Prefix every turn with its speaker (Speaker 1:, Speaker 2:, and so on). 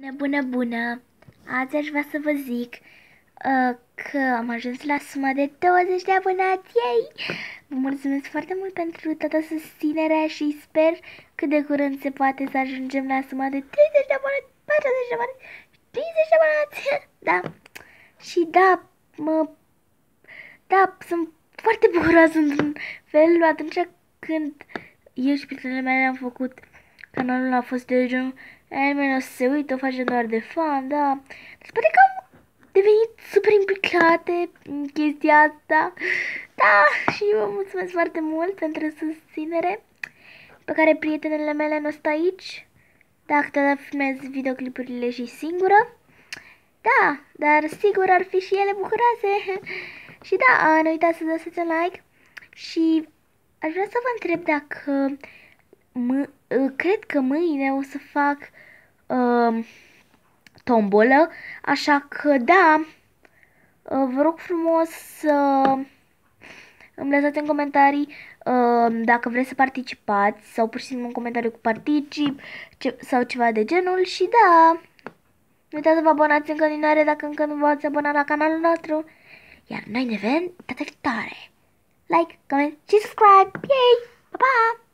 Speaker 1: Bună, bună, bună! Azi aș vrea să vă zic uh, că am ajuns la suma de 20 de abonați, ei! Vă mulțumesc foarte mult pentru toată susținerea și sper că de curând se poate să ajungem la suma de 30 de abonați, 40 de abonați, 50 de abonați, da! Și da, mă... Da, sunt foarte bucuroasă într-un fel atunci când eu și prietenele mele am făcut canalul a fost de genul Nimeni o să se uită, o face doar de fan, da. Deci pare că am devenit super implicate în chestia asta. Da, și vă mulțumesc foarte mult pentru susținere pe care prietenele mele nu stă aici. Da, câteodată filmez videoclipurile și singură. Da, dar sigur ar fi și ele bucuroase. și da, nu uitați să dați un like și aș vrea să vă întreb dacă mă, cred că mâine o să fac uh, tombolă, așa că da, uh, vă rog frumos să îmi lăsați în comentarii uh, dacă vreți să participați sau pur și simplu în comentariu cu particip ce, sau ceva de genul și da, nu uitați să vă abonați în continuare dacă încă nu v-ați abonat la canalul nostru. Iar noi ne vedem data viitoare. Like, comment și subscribe. Yay! Pa, pa!